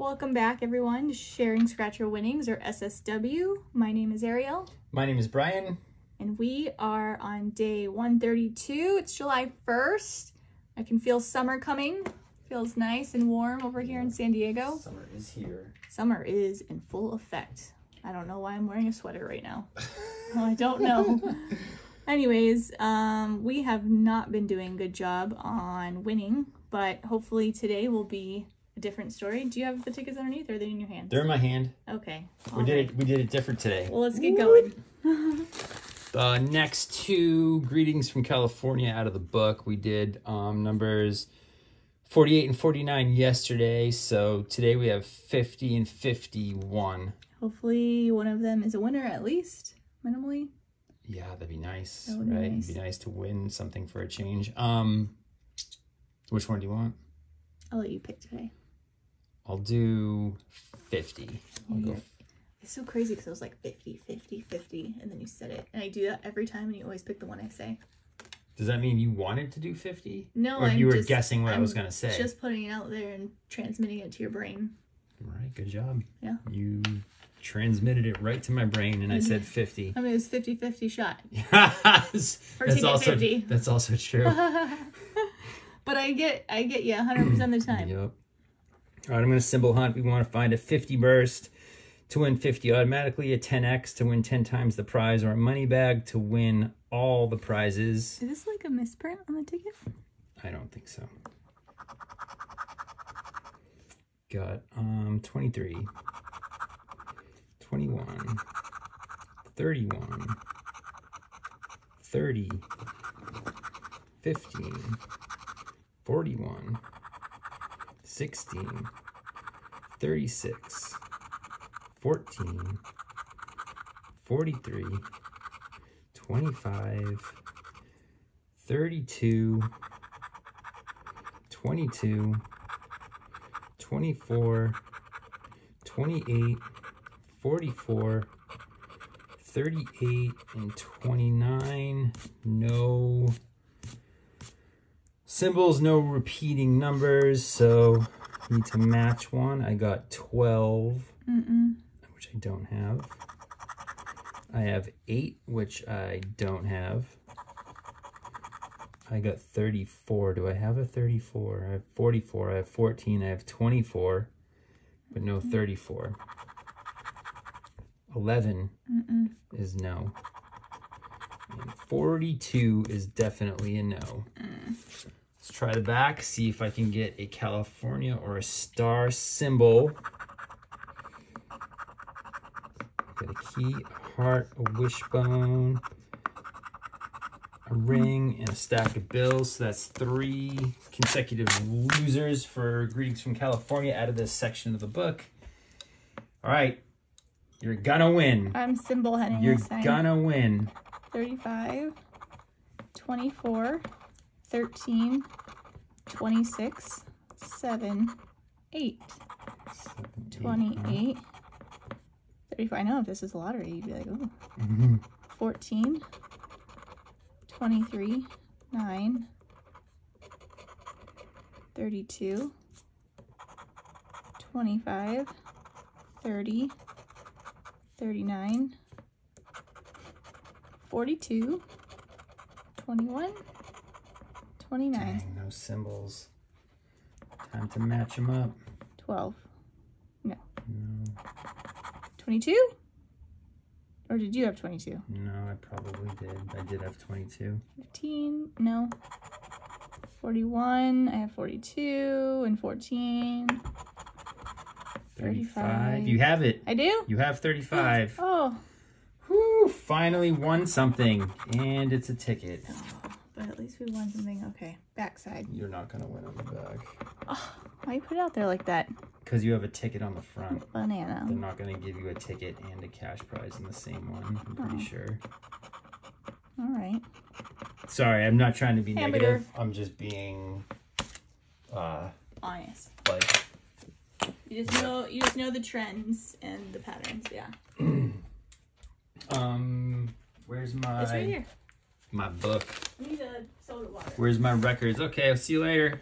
Welcome back, everyone, to Sharing Scratcher Winnings or SSW. My name is Ariel, My name is Brian. and we are on day 132. It's July 1st. I can feel summer coming. Feels nice and warm over here in San Diego. Summer is here. Summer is in full effect. I don't know why I'm wearing a sweater right now. I don't know. Anyways, um, we have not been doing a good job on winning, but hopefully today will be different story. Do you have the tickets underneath or are they in your hand? They're in my hand. Okay. We did it. We did it different today. Well, let's get going. The next two greetings from California out of the book. We did um, numbers 48 and 49 yesterday. So today we have 50 and 51. Hopefully one of them is a winner at least, minimally. Yeah, that'd be nice, That would be right? nice. It'd be nice to win something for a change. Um, which one do you want? I'll let you pick today. I'll do 50. I'll go. It's so crazy because I was like 50, 50, 50, and then you said it. And I do that every time, and you always pick the one I say. Does that mean you wanted to do 50? No, Or I'm you were just- guessing what i I'm was going to say? Just putting it out there and transmitting it to your brain. All right, good job. Yeah. You transmitted it right to my brain and I mm-hmm. said 50. I mean, it was 50 50 shot. yes. That's ticket also 50. that's also true. But I get I get you 100% of the time. yep. All right, I'm going to symbol hunt. We want to find a 50 burst to win 50 automatically, a 10x to win 10 times the prize, or a money bag to win all the prizes. Is this like a misprint on the ticket? I don't think so. Got um 23, 21, 31, 30, 15, 41, 16, 36, 14, 43, 25, 32, 22, 24, 28, 44, 38, and 29. No symbols, no repeating numbers, so need to match one. I got 12, Mm-mm. which I don't have. I have 8, which I don't have. I got 34. Do I have a 34? I have 44. I have 14. I have 24, but no 34. 11 Mm-mm. is no. And 42 is definitely a no. Mm. Let's try the back, see if I can get a California or a star symbol. Got a key, a heart, a wishbone, a ring, and a stack of bills. So that's three consecutive losers for Greetings from California out of this section of the book. All right, you're gonna win. I'm symbol heading You're gonna win. 35, 24, 13, 26, 7, 8, 28, 35. I know if this is a lottery, you'd be like, ooh. Mhm. 14, 23, 9, 32, 25, 30, 39, 42, 21, 29, Dang, no symbols. Time to match them up. 12, No, No. 22? Or did you have 22? no, I probably did. I did have 22. 15, no. 41, I have 42 and 14. 35. You have it. I do? You have 35. Oh, Whew, finally won something. And it's a ticket. But at least we won something. Okay, backside. You're not going to win on the back. Why you put it out there like that? Because you have a ticket on the front. Banana. They're not going to give you a ticket and a cash prize in the same one. I'm pretty sure. All right. Sorry, I'm not trying to be Hamburger. negative. I'm just being, uh, Honest. like, You just know you just know the trends and the patterns. Yeah. um, where's my It's right here. My book? Need a soda water. Where's my records? Okay, I'll see you later.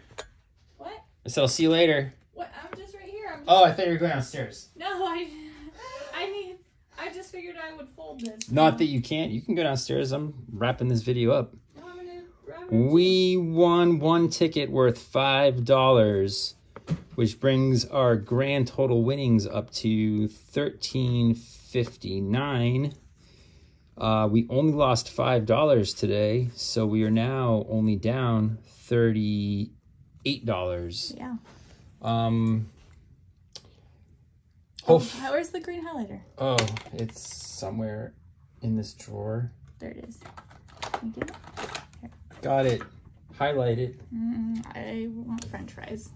What? So I'll see you later. What? I'm just right here. I'm Oh, I thought you were going downstairs. No, I, I need. I just figured I would fold this. Not that you can't. You can go downstairs. I'm wrapping this video up. No, I'm gonna grab it. We won one ticket worth five dollars, which brings our grand total winnings up to thirteen fifty nine. Uh, we only lost five dollars today, so we are now only down thirty eight dollars. Yeah. Um. Oh, where's the green highlighter? Oh, it's somewhere in this drawer. There it is. You it? Got it. Highlight it. Mm, I want French fries.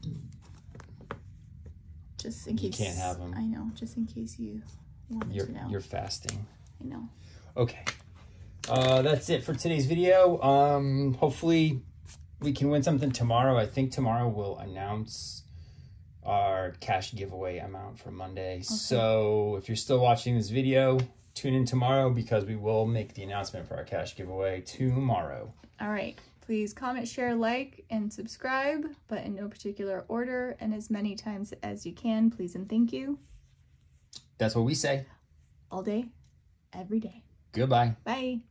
Just in You case. can't have 'em. I know. Just in case you wanted You're to know. you're fasting. I know. Okay. Uh, that's it for today's video. Um, hopefully we can win something tomorrow. I think tomorrow we'll announce our cash giveaway amount for Monday. So if you're still watching this video, tune in tomorrow because we will make the announcement for our cash giveaway tomorrow. All right. Please comment, share, like, and subscribe, but in no particular order and as many times as you can, please and thank you. That's what we say. All day, every day. Goodbye. Bye.